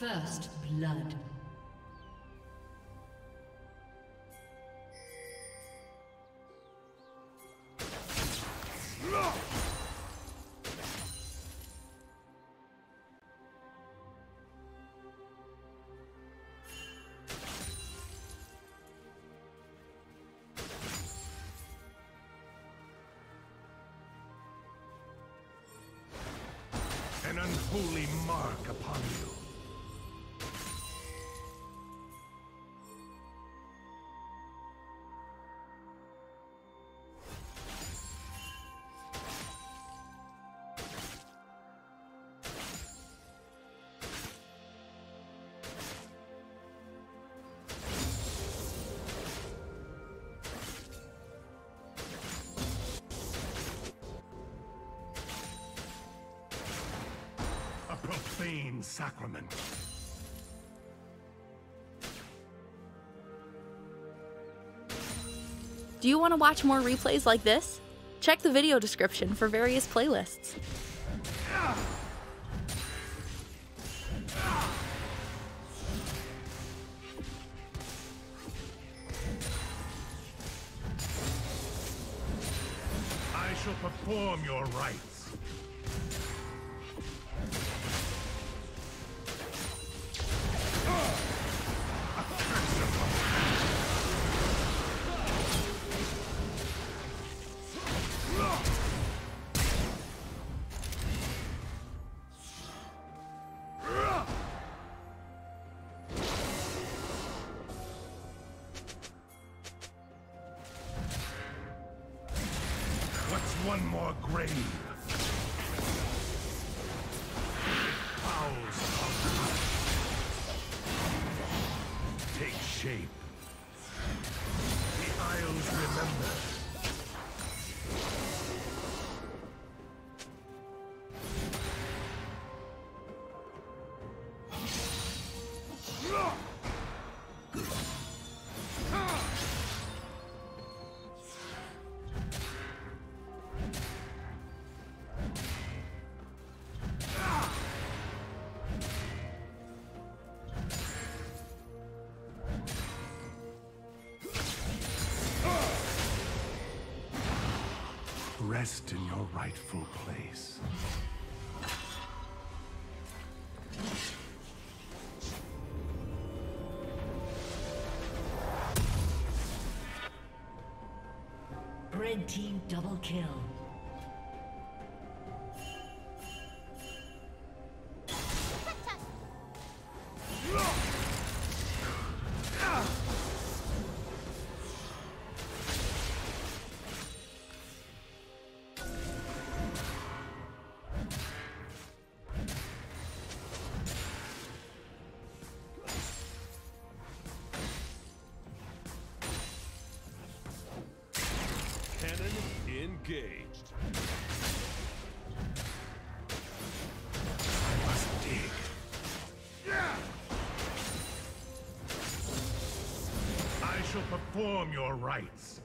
First blood. Sacrament. Do you want to watch more replays like this? Check the video description for various playlists. I shall perform your rites. More Rest in your rightful place. Red team double kill. Engaged. I must dig. I shall perform your rites.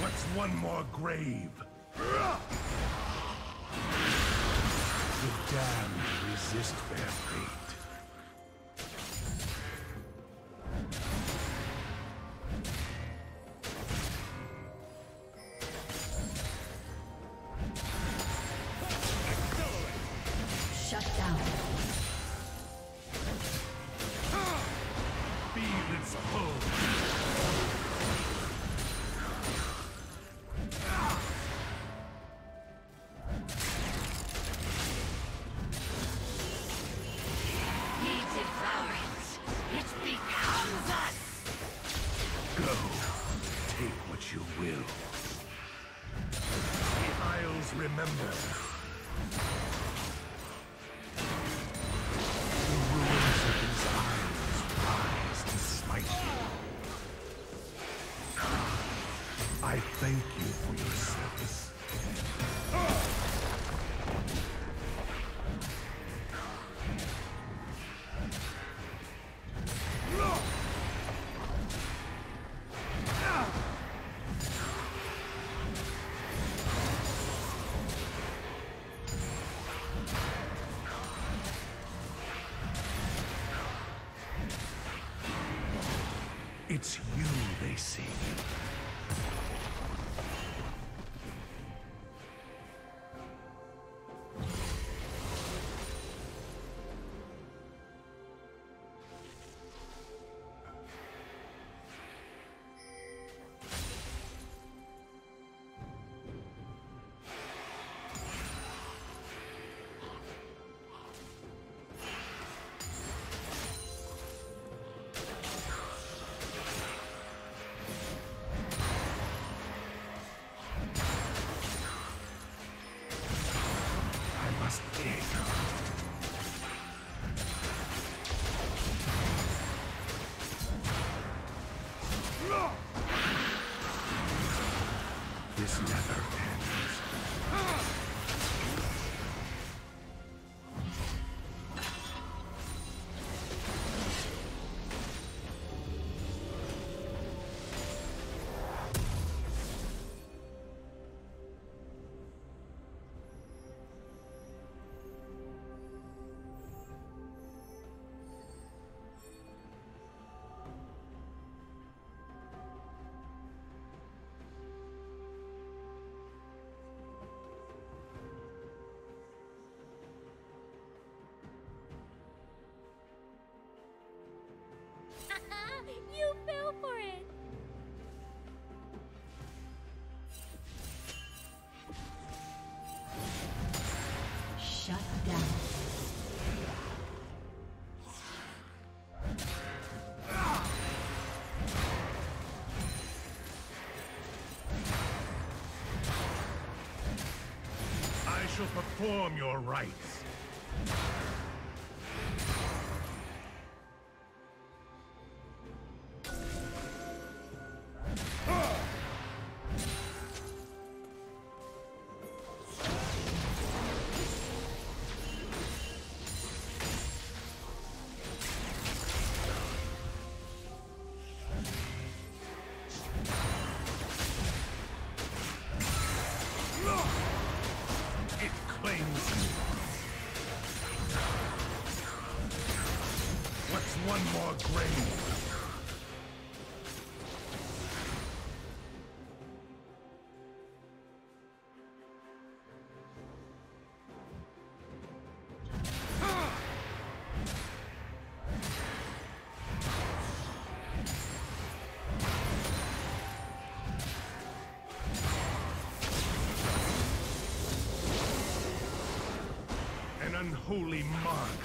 What's one more grave? The damned resist their fate. Perform your rites. unholy mark.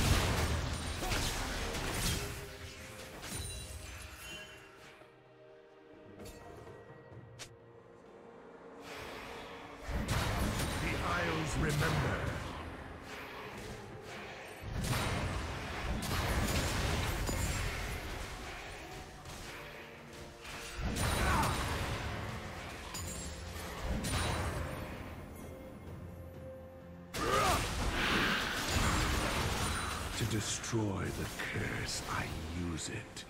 destroy the curse, I use it.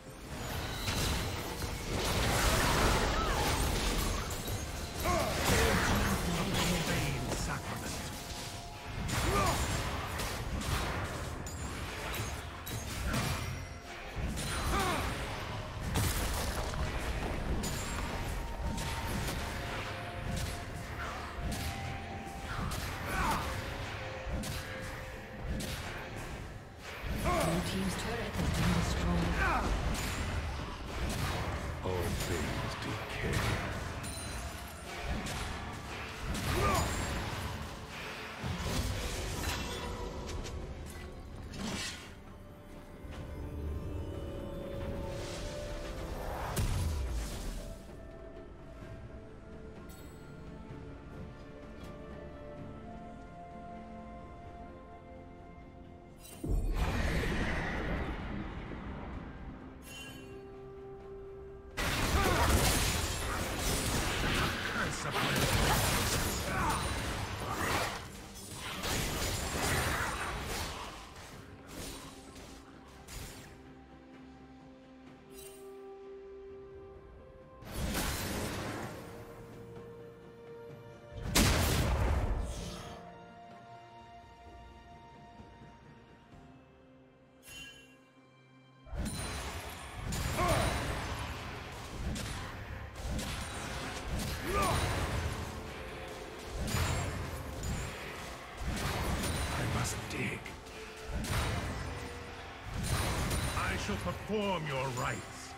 Perform your rites.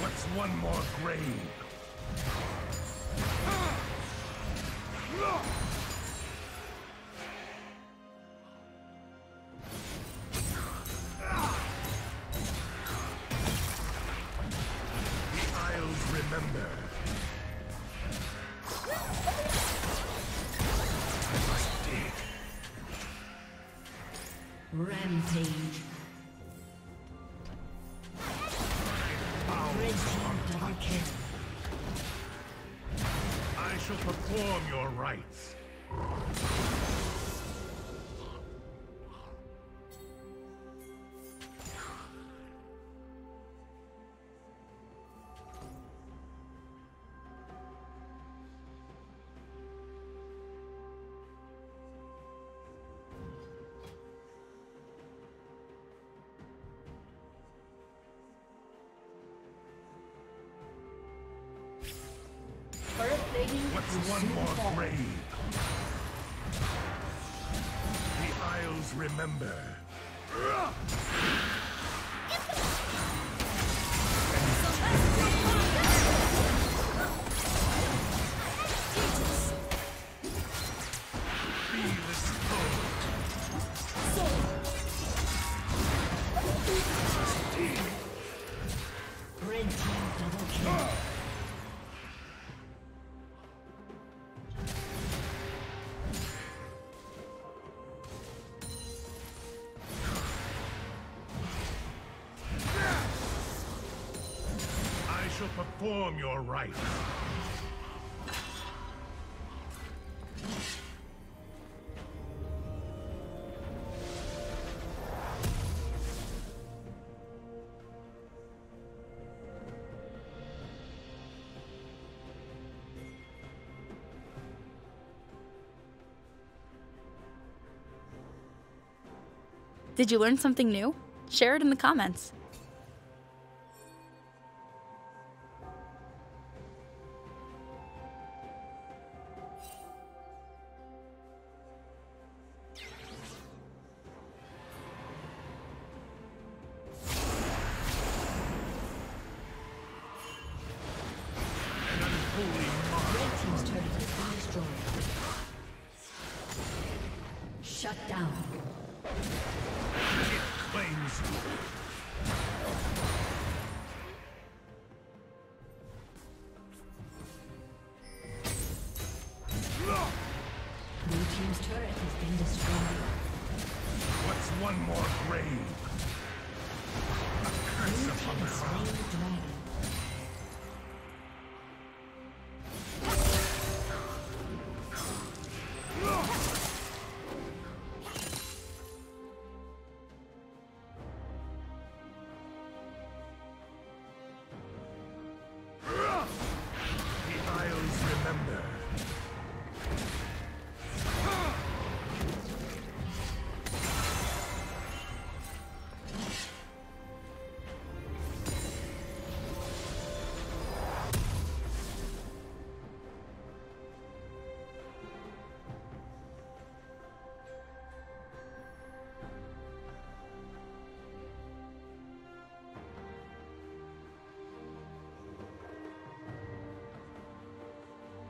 What's one more grave? Your one more grave? The Isles remember. Red team double kill. Perform your rites. Did you learn something new? Share it in the comments. Shut down. It claims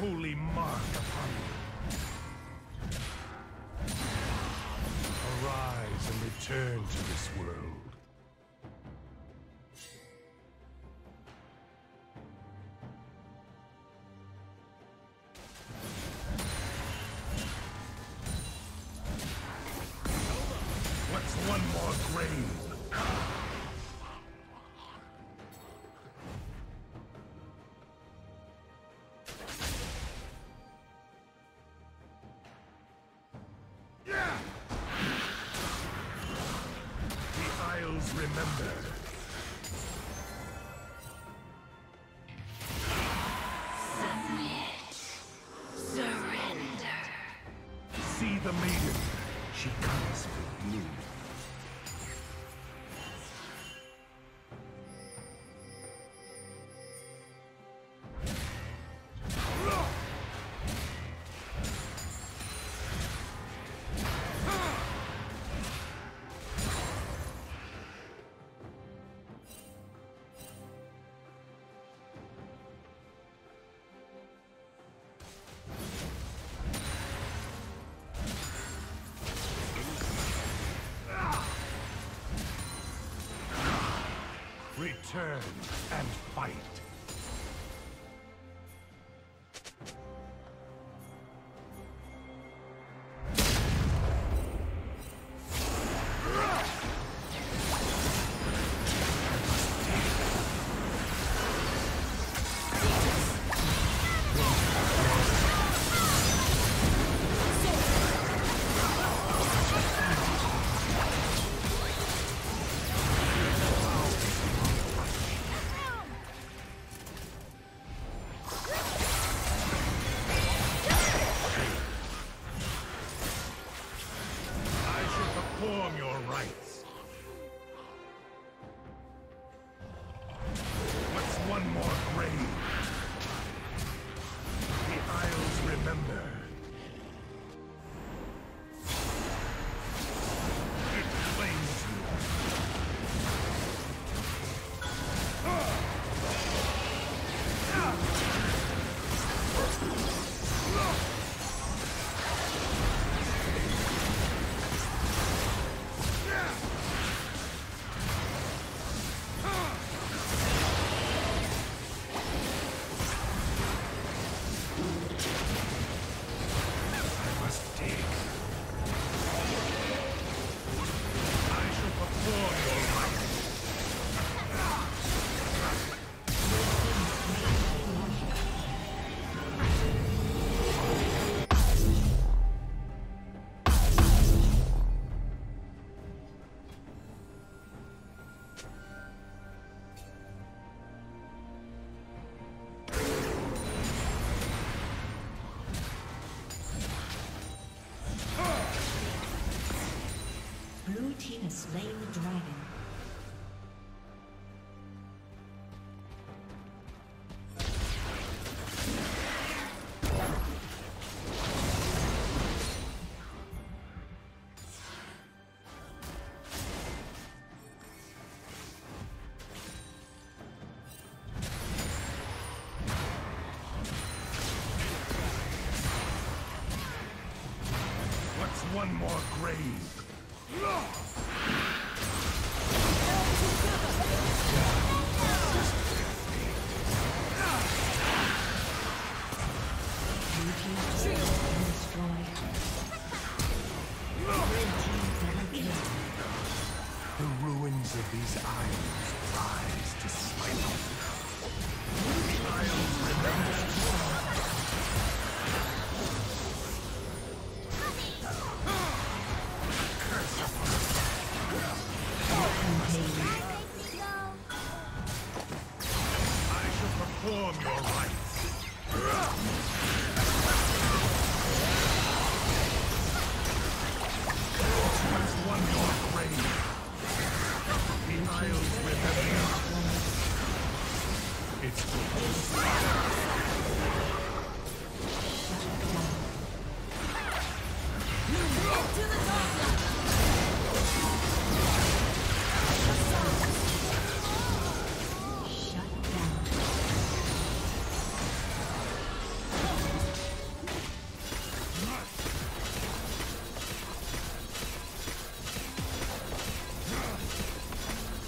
holy mark upon you. Arise and return to this world. one more grave. Return and fight. slain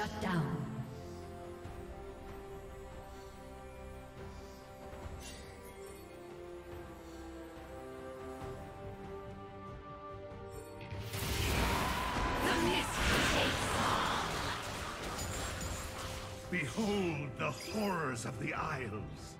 Shut down. Behold the horrors of the Isles.